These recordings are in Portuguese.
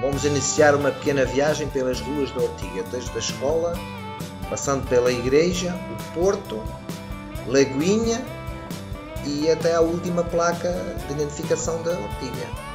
Vamos iniciar uma pequena viagem pelas ruas da Ortiga, desde a escola, passando pela igreja, o porto, Lagoinha e até a última placa de identificação da Ortiga.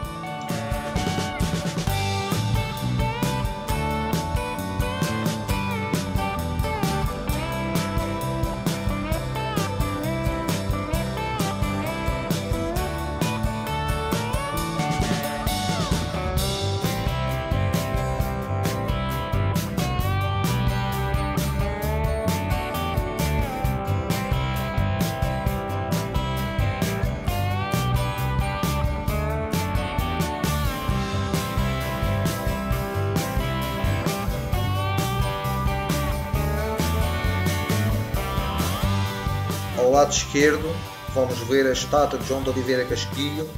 Lado esquerdo vamos ver a estátua de João de Oliveira Casquilho,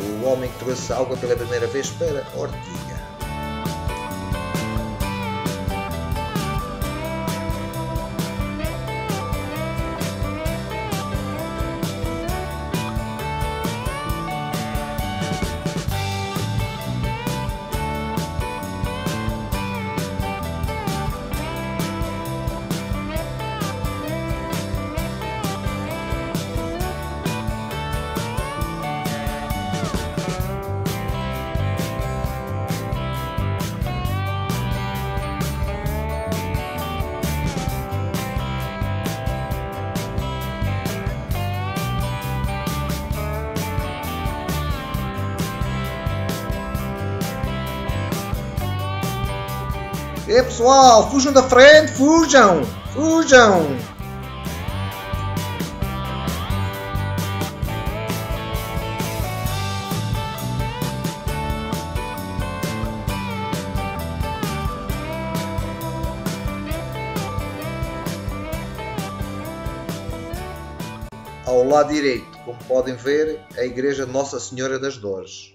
o homem que trouxe água pela primeira vez para Ortiga. E pessoal, fujam da frente, fujam! Fujam! Ao lado direito, como podem ver, a Igreja Nossa Senhora das Dores.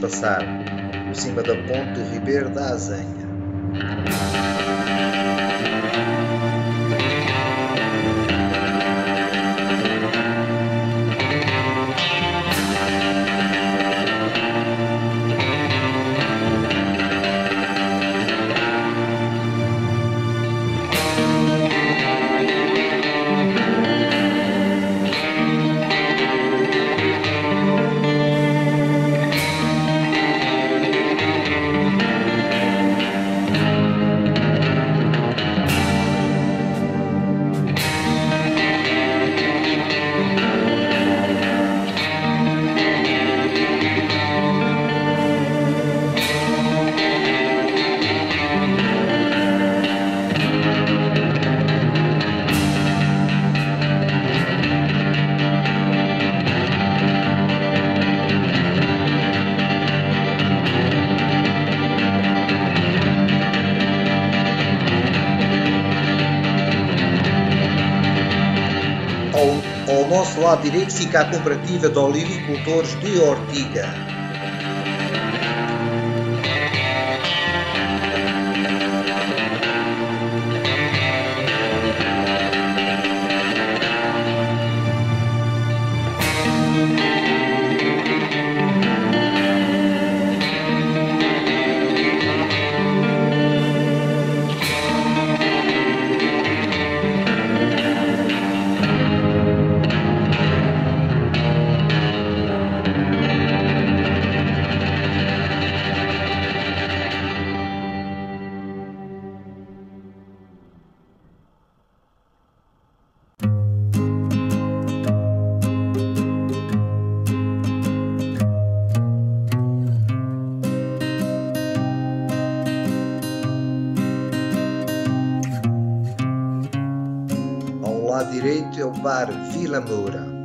Passar por cima da ponte do Ribeiro da Azenha. Nosso lado direito fica a cooperativa de olivicultores de Ortiga. Ao lado direito é o bar Vila Moura.